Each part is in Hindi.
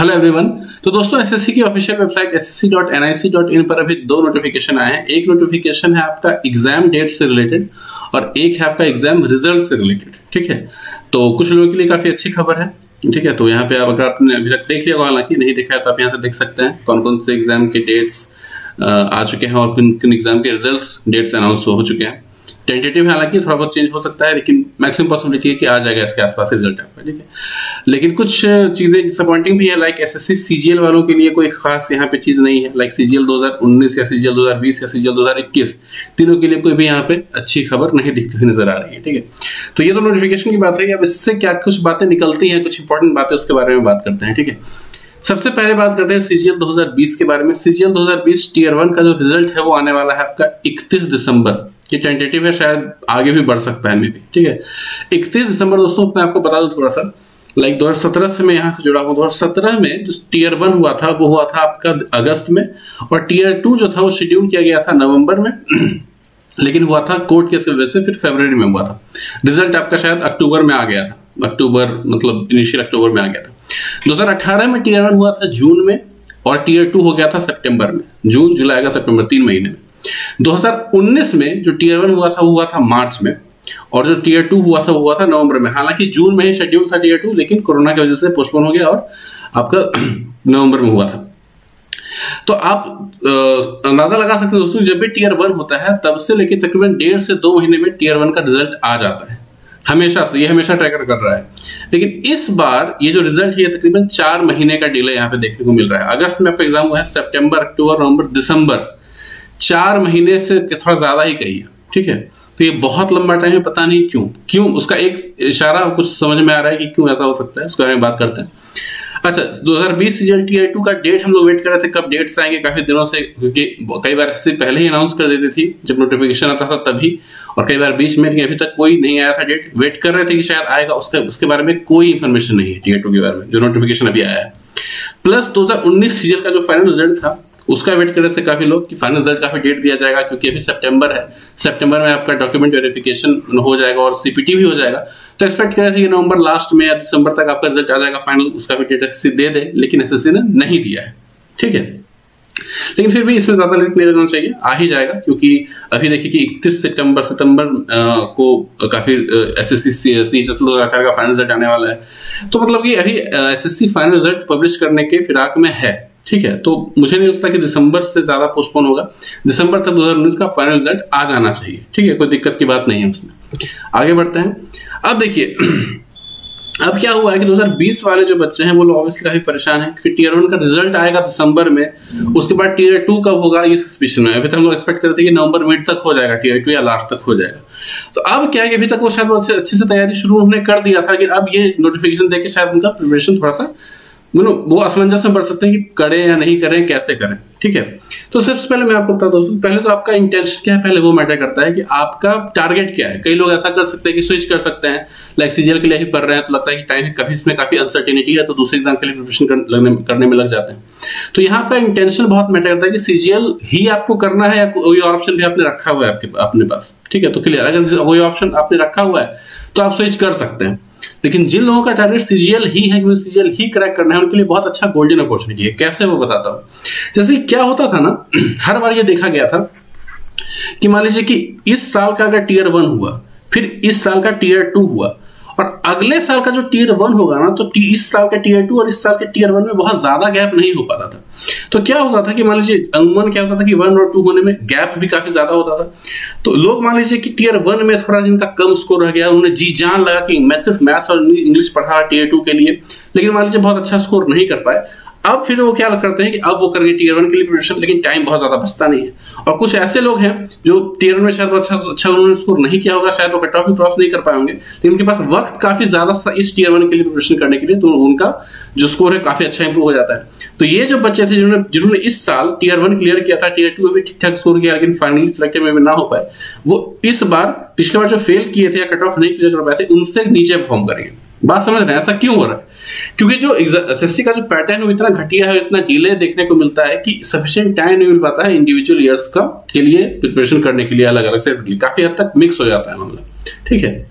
हेलो एवरीवन तो दोस्तों एसएससी की ऑफिशियल वेबसाइट ssc.nic.in पर अभी दो नोटिफिकेशन आए हैं। एक नोटिफिकेशन है आपका एग्ज़ाम डेट से रिलेटेड और एक है आपका एग्ज़ाम रिज़ल्ट से रिलेटेड ठीक है? तो कुछ लोगों के लिए काफ़ी अच्छी खबर है, ठीक है? तो यहाँ पे आप अगर आपने अभी तक देख लिया होगा, हालाँकि नहीं देखा है तो आप यहाँ से देख सकते हैं कौन कौन से एग्ज़ाम के डेट्स आ चुके हैं और किन किन एग्ज़ाम के रिज़ल्ट डेट्स अनाउंस हो चुके हैं। टेंटेटिव है, हालाँकि थोड़ा बहुत चेंज हो सकता है, लेकिन मैक्सिमम पॉसिबिलिटी है कि आ जाएगा इसके आसपास रिज़ल्ट आपका ठीक है? लेकिन कुछ चीज़ें डिसअपॉइंटिंग भी है लाइक एस एस सीजीएल वालों के लिए कोई खास यहाँ पे चीज़ नहीं है लाइक सीजीएल 2019 या सीजीएल 2020 या सीजीएल 2021 तीनों के लिए कोई भी यहाँ पे अच्छी खबर नहीं दिखती नज़र आ रही है, ठीक है? तो ये तो नोटिफिकेशन की बात है अब इससे क्या कुछ बातें निकलती हैं, कुछ इंपॉर्टेंट बातें उसके बारे में बात करते हैं, ठीक है? सबसे पहले बात करते हैं सीजीएल 2020 के बारे में। सीजीएल 2020 टीयर वन का जो रिज़ल्ट है, वो आने वाला है आपका 31 दिसंबर। ये टेंटेटिव है, शायद आगे भी बढ़ सकता है मे भी ठीक है? इकतीस दिसंबर दोस्तों, मैं आपको बता दूँ थोड़ा सा। लाइक दो हज़ार से मैं यहाँ से जुड़ा हूँ। दो हज़ार में जो टीयर वन हुआ था, वो हुआ था आपका अगस्त में, और टीयर टू जो था, वो शेड्यूल किया गया था नवंबर में। लेकिन हुआ था कोर्ट केस की वजह से, फिर फेब्रवरी में हुआ था। रिज़ल्ट आपका शायद अक्टूबर में आ गया था। अक्टूबर मतलब इनिशियल अक्टूबर में आ गया था। 2018 में टीयर वन हुआ था जून में, और टीयर टू हो गया था सितंबर में। जून, जुलाई का सितंबर, तीन महीने में। 2019 में जो टीयर वन हुआ था हुआ था मार्च में, और जो टीयर टू हुआ था हुआ था नवंबर में। हालाँकि जून में ही शेड्यूल था टीयर टू लेकिन कोरोना की वजह से पोस्टपोन हो गया और आपका नवंबर में हुआ था। तो आप अंदाज़ा लगा सकते हैं दोस्तों, जब भी टीयर वन होता है, तब से लेकर तकरीबन डेढ़ से दो महीने में टीयर वन का रिज़ल्ट आ जाता है। हमेशा से, ये हमेशा ट्रैकर कर रहा है। लेकिन इस बार ये जो रिज़ल्ट है तकरीबन चार महीने का डिले यहाँ पे देखने को मिल रहा है। अगस्त में आपका एग्ज़ाम हुआ है सितंबर अक्टूबर नवंबर दिसंबर चार महीने से थोड़ा ज़्यादा ही कही है। ठीक है? तो ये बहुत लंबा टाइम है, पता नहीं क्यों। क्यों? उसका एक इशारा कुछ समझ में आ रहा है कि क्यों ऐसा हो सकता है, उसके बारे में बात करते हैं। अच्छा 2020 सीज़न टी टू का डेट हम लोग वेट कर रहे थे, कब डेट्स आएँगे? काफ़ी दिनों से, क्योंकि कई बार इससे पहले ही अनाउंस कर देती थी, जब नोटिफिकेशन आता था तभी। और कई बार बीच में अभी तक कोई नहीं आया था डेट वेट कर रहे थे कि शायद आएगा, उसके उसके बारे में कोई इन्फॉर्मेशन नहीं है टी टू के बारे में, जो नोटिफिकेशन अभी आया है। प्लस 2019 सीज़न का जो फाइनल रिज़ल्ट था उसका वेट कर रहे थे काफ़ी लोग कि फाइनल रिज़ल्ट काफ़ी डेट दिया जाएगा, क्योंकि अभी सितंबर है। सितंबर में आपका डॉक्यूमेंट वेरिफिकेशन हो जाएगा और सीपीटी भी हो जाएगा। तो एक्सपेक्ट कर रहे थे कि नवंबर लास्ट में या दिसंबर तक आपका रिज़ल्ट आ जाएगा फाइनल उसका भी डेट एस दे दे, लेकिन एसएससी ने नहीं दिया है। ठीक है? लेकिन फिर भी इसमें ज़्यादा लेट नहीं रहना चाहिए, आ ही जाएगा, क्योंकि अभी देखिए कि 31 सितंबर सितंबर को काफ़ी एस एस सी का फाइनल रिज़ल्ट आने वाला है। तो मतलब कि अभी S S final result publish करने के फिराक में है। ठीक है? तो मुझे नहीं लगता कि दिसंबर से ज़्यादा पोस्टपोन होगा। दिसंबर तक 2019 का फाइनल रिज़ल्ट आ जाना चाहिए। ठीक है? कोई दिक्कत की बात नहीं है उसमें। आगे बढ़ते हैं। अब देखिए, अब क्या हुआ है कि 2020 वाले जो बच्चे हैं, वो लोग ऑब्वियसली काफ़ी परेशान हैं। क्योंकि टीयर वन का रिज़ल्ट आएगा दिसंबर में। उसके बाद टीयर टू कब होगा, ये सस्पेशन है। अभी तक हम लोग एक्सपेक्ट करते हैं कि नवंबर मिड तक हो जाएगा टीयर टू या लास्ट तक हो जाएगा। तो अब क्या है कि अभी तक वो शायद अच्छे से तैयारी शुरू उन्होंने कर दिया था कि अब ये नोटिफिकेशन देकर शायद उनका प्रिपरेशन थोड़ा सा मतलब वो असमंजस में पढ़ सकते हैं कि करें या नहीं करें, कैसे करें, ठीक है? तो सबसे पहले मैं आपको बता दूँ पहले तो आपका इंटेंशन क्या है, पहले वो मैटर करता है कि आपका टारगेट क्या है। कई लोग ऐसा कर सकते हैं कि स्विच कर सकते हैं लाइक सीजीएल के लिए ही पढ़ रहे हैं तो लगता है कि टाइम कभी इसमें काफ़ी अनसर्टिनिटी है तो दूसरे एग्ज़ाम के लिए प्रिपरेशन करने में लग जाते हैं। तो यहाँ का इंटेंशन बहुत मैटर करता है कि सीजीएल ही आपको करना है या कोई और ऑप्शन भी आपने रखा हुआ है आपके अपने पास, ठीक है? तो क्लियर अगर कोई ऑप्शन आपने रखा हुआ है तो आप स्विच कर सकते हैं। लेकिन जिन लोगों का टारगेट सीजीएल ही है कि सीजीएल ही क्रैक करना है, उनके लिए बहुत अच्छा गोल्डन अपॉर्चुनिटी है। कैसे वो बताता हूँ? जैसे क्या होता था ना, हर बार ये देखा गया था कि मान लीजिए कि इस साल का अगर टीयर वन हुआ, फिर इस साल का टीयर टू हुआ, और अगले साल का जो टीयर वन होगा ना तो इस साल का टीयर टू और इस साल के टीयर वन में बहुत ज़्यादा गैप नहीं हो पाता था। तो क्या होता था कि मान लीजिए अमूमन क्या होता था कि वन और टू होने में गैप भी काफ़ी ज़्यादा होता था। तो लोग मान लीजिए कि टीयर वन में थोड़ा जिनका कम स्कोर रह गया उन्होंने जी जान लगा कि मैं सिर्फ़ मैथ्स और इंग्लिश पढ़ा टीयर टू के लिए, लेकिन मान लीजिए बहुत अच्छा स्कोर नहीं कर पाए। अब फिर वो क्या करते हैं कि अब वो करेंगे टीयर वन के लिए प्रिपरेशन लेकिन टाइम बहुत ज़्यादा बचता नहीं है। और कुछ ऐसे लोग हैं जो टीयर वन में शायद अच्छा अच्छा उन्होंने स्कोर नहीं किया होगा, शायद वो कट ऑफ़ भी क्रॉस नहीं कर पाए होंगे। लेकिन उनके पास वक्त काफ़ी ज़्यादा था इस टीयर वन के लिए प्रिपरेशन करने के लिए तो उनका जो स्कोर है काफ़ी अच्छा इंप्रूव हो जाता है। तो ये जो बच्चे थे जिन्होंने जिन्होंने इस साल टीयर वन क्लियर किया था टीयर टू में भी ठीक ठाक स्कोर किया, लेकिन फाइनली सिलेक्टेड में भी ना हो पाए, वो इस बार पिछले बार जो फेल किए थे या कट ऑफ़ नहीं क्लियर कर पाए थे, उनसे नीचे परफॉर्म करेंगे। बात समझ रहे हैं? ऐसा क्यों हो रहा है? क्योंकि जो एसएससी का जो पैटर्न है इतना घटिया है, इतना डिले देखने को मिलता है कि सफिशियंट टाइम नहीं मिल पाता है इंडिविजुअल ईयर्स का के लिए प्रिपरेशन करने के लिए अलग अलग से काफ़ी हद तक मिक्स हो जाता है मामला। ठीक है?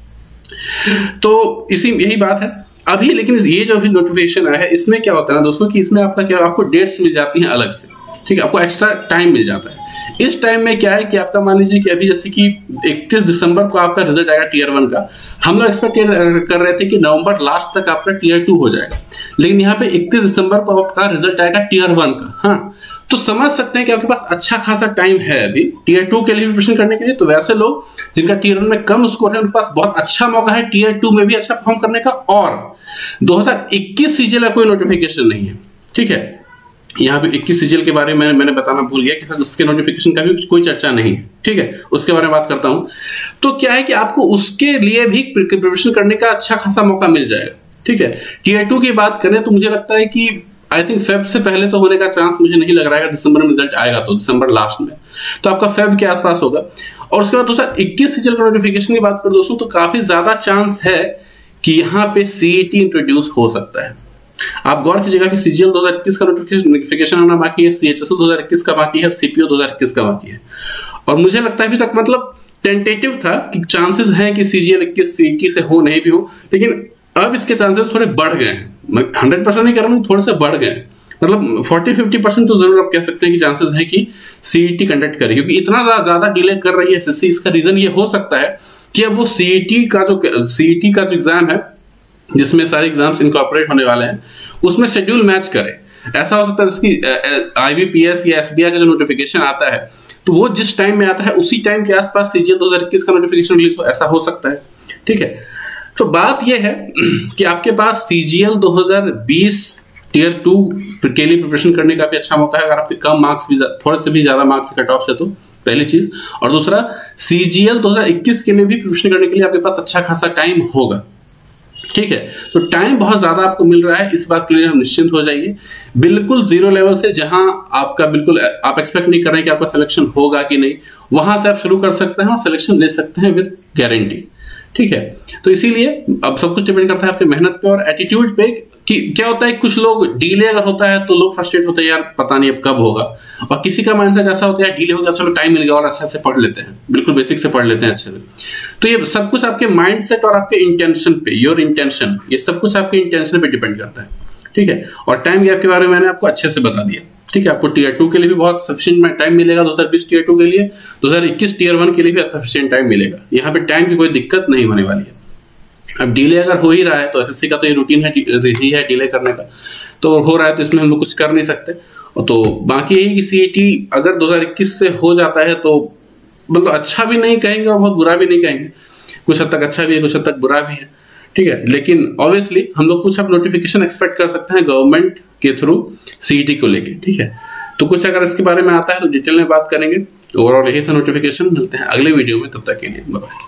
तो इसी यही बात है। अभी लेकिन ये जो अभी नोटिफिकेशन आया है, इसमें क्या होता है ना दोस्तों कि इसमें आपका क्या आपको डेट्स मिल जाती हैं अलग से। ठीक है? आपको एक्स्ट्रा टाइम मिल जाता है। इस टाइम में क्या है कि आपका मान लीजिए कि अभी जैसे कि 31 दिसंबर को आपका रिज़ल्ट आएगा टीयर वन का। हम लोग एक्सपेक्ट कर रहे थे कि नवंबर लास्ट तक आपका टीयर टू हो जाएगा। लेकिन यहाँ पे 31 दिसंबर को आपका रिज़ल्ट आएगा टीयर वन का। हाँ तो समझ सकते हैं कि आपके पास अच्छा खासा टाइम है अभी टीयर टू के लिए प्रिपरेशन करने के लिए। तो वैसे लोग जिनका टीयर वन में कम स्कोर है, उनके पास बहुत अच्छा मौका है टीयर टू में भी अच्छा परफॉर्म करने का। और 2021 सीज़न का कोई नोटिफिकेशन नहीं है। ठीक है? यहाँ पे इक्कीस सीजल के बारे में मैंने बताना भूल गया कि सर, उसके नोटिफिकेशन का भी कोई चर्चा नहीं है, ठीक है? उसके बारे में बात करता हूँ। तो क्या है कि आपको उसके लिए भी प्रिपरेशन करने का अच्छा खासा मौका मिल जाएगा, ठीक है? टीयर टू की बात करें तो मुझे लगता है कि आई थिंक फेब से पहले तो होने का चांस मुझे नहीं लग रहा है दिसंबर में रिज़ल्ट आएगा तो दिसंबर लास्ट में। तो आपका फेब के आसपास होगा। और उसके बाद दोस्तों, इक्कीस सीजल का नोटिफिकेशन की बात करें दोस्तों तो काफ़ी ज़्यादा चांस है कि यहाँ पे सीईटी इंट्रोड्यूस e हो सकता है। आप गौर कीजिएगा कि सीजीएल 2021 का नोटिफिकेशन आना बाकी है सीएचएसएल 2021 का बाकी है सीपीओ 2021 का बाकी है। और मुझे लगता है अभी तक मतलब टेंटेटिव था कि चांसेस हैं कि सीजीएल 21 सीटी से हो, नहीं भी हो, लेकिन अब इसके चांसेस थोड़े बढ़ गए हैं। हंड्रेड परसेंट नहीं कर रहा हूँ, थोड़े से बढ़ गए मतलब फोर्टी फिफ्टी परसेंट तो ज़रूर आप कह सकते हैं कि चांसेस है कि सीईटी कंडक्ट करे, क्योंकि इतना ज़्यादा डिले कर रही है एसएससी इसका रीजन ये हो सकता है कि अब वो सीईटी का जो सीईटी का जो एग्ज़ाम है जिसमें सारे एग्ज़ाम्स इनकॉर्पोरेट होने वाले हैं, उसमें शेड्यूल मैच करें। ऐसा हो सकता है इसकी आईबीपीएस या एसबीआई का जो नोटिफिकेशन आता है तो वो जिस टाइम में आता है, उसी टाइम के आसपास सीजीएल दो का नोटिफिकेशन रिलीज़ हो, ऐसा हो सकता है। ठीक है? तो बात यह है कि आपके पास सीजीएल 2020 टीयर टू के लिए प्रिपरेशन करने का भी अच्छा मौका है, अगर आपके कम मार्क्स भी थोड़े से भी ज़्यादा मार्क्स कट ऑफ़ है तो पहली चीज़। और दूसरा सीजीएल 2021 के लिए भी प्रिपरेशन करने के लिए आपके पास अच्छा खासा टाइम होगा। ठीक है? तो टाइम बहुत ज़्यादा आपको मिल रहा है, इस बात के लिए हम निश्चिंत हो जाइए। बिल्कुल ज़ीरो लेवल से जहाँ आपका बिल्कुल, आप एक्सपेक्ट नहीं कर रहे हैं कि आपका सिलेक्शन होगा कि नहीं, वहाँ से आप शुरू कर सकते हैं और सिलेक्शन ले सकते हैं विद गारंटी ठीक है? तो इसीलिए अब सब कुछ डिपेंड करता है आपकी मेहनत पे और एटीट्यूड पे कि क्या होता है, कुछ लोग डीले अगर होता है तो लोग फ्रस्ट्रेट होते हैं, यार, पता नहीं अब कब होगा। और किसी का माइंडसेट ऐसा होता है डीले हो गया चलो टाइम मिल गया और अच्छा से पढ़ लेते हैं। बिल्कुल बेसिक से पढ़ लेते हैं अच्छे से। तो ये सब कुछ आपके माइंडसेट और आपके इंटेंशन पे योर इंटेंशन ये सब कुछ आपके इंटेंशन पे डिपेंड करता है। ठीक है? और टाइम गैप के बारे में मैंने आपको अच्छे से बता दिया। ठीक है, आपको टीयर टू के लिए भी बहुत सफिशियंट टाइम मिलेगा, दो हज़ार बीस टीयर टू के लिए। दो हज़ार इक्कीस टीयर वन के लिए भी सफिशियंट टाइम मिलेगा। यहाँ पे टाइम की कोई दिक्कत नहीं होने वाली है। अब डिले अगर हो ही रहा है तो एसएससी का तो ये रूटीन है ही है डिले करने का। तो हो रहा है तो इसमें हम लोग कुछ कर नहीं सकते। तो बाकी यही कि सीईटी अगर 2021 से हो जाता है तो मतलब अच्छा भी नहीं कहेंगे और बहुत बुरा भी नहीं कहेंगे। कुछ हद तक अच्छा भी है, कुछ हद तक बुरा भी है। ठीक है, लेकिन ऑब्वियसली हम लोग कुछ अब नोटिफिकेशन एक्सपेक्ट कर सकते हैं गवर्नमेंट के थ्रू सीईटी को लेके, ठीक है? तो कुछ अगर इसके बारे में आता है तो डिटेल में बात करेंगे। ओवरऑल यही था नोटिफिकेशन मिलते हैं अगले वीडियो में, तब तक के लिए बाय